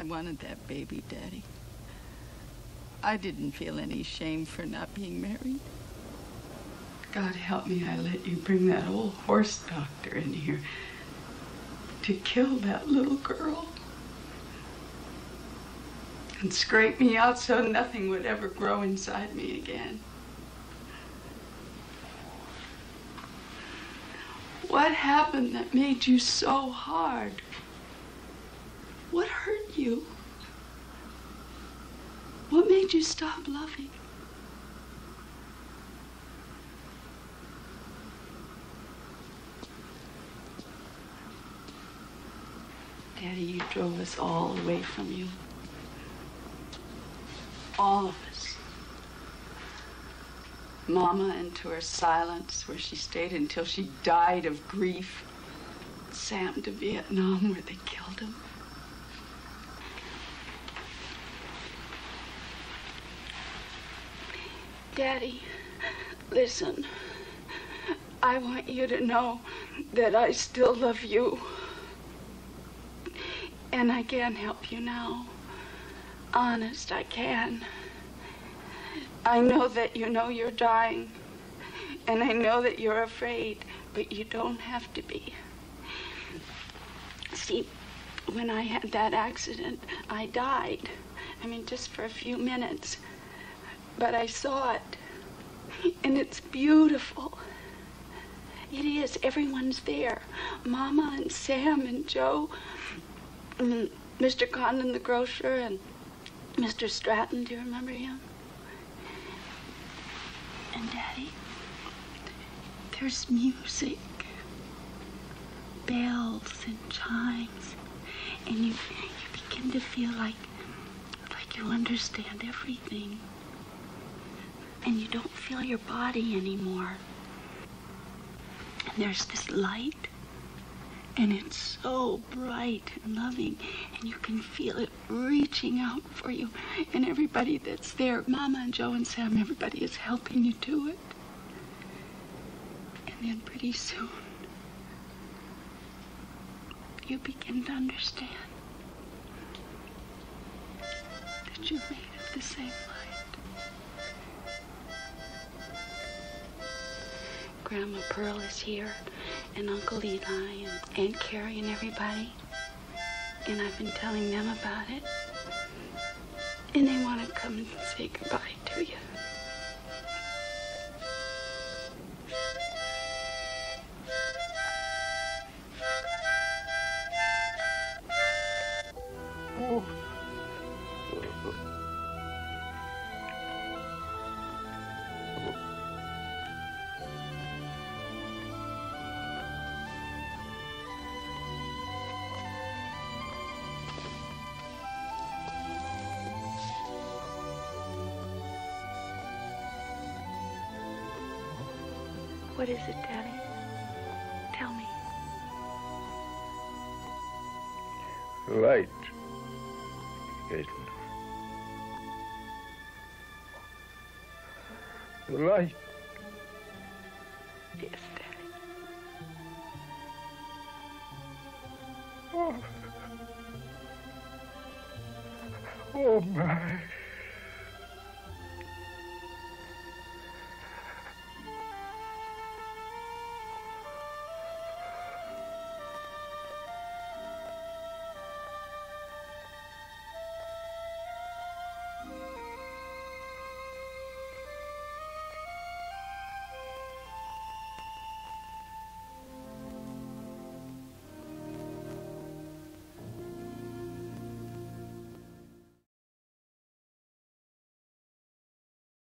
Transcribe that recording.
I wanted that baby, Daddy. I didn't feel any shame for not being married. God help me, I let you bring that old horse doctor in here to kill that little girl and scrape me out so nothing would ever grow inside me again. What happened that made you so hard? What you? What made you stop loving? Daddy, you drove us all away from you. All of us. Mama into her silence, where she stayed until she died of grief. Sam to Vietnam, where they killed him. Daddy, listen. I want you to know that I still love you. And I can help you now. Honest, I can. I know that you know you're dying. And I know that you're afraid, but you don't have to be. See, when I had that accident, I died. I mean, just for a few minutes. But I saw it. And it's beautiful. It is. Everyone's there. Mama and Sam and Joe. And Mr. Condon, the grocer, and Mr. Stratton. Do you remember him? And Daddy, there's music. Bells and chimes. And you, you begin to feel like, like you understand everything and you don't feel your body anymore. And there's this light, and it's so bright and loving, and you can feel it reaching out for you. And everybody that's there, Mama and Joe and Sam, everybody is helping you do it. And then pretty soon, you begin to understand that you're made of the same Grandma Pearl is here, and Uncle Eli, and Aunt Carrie, and everybody. And I've been telling them about it. And they want to come and say goodbye to you. What is it, Daddy? Tell me. Light. Caitlin. Light. Yes, Daddy. Oh. Oh, my.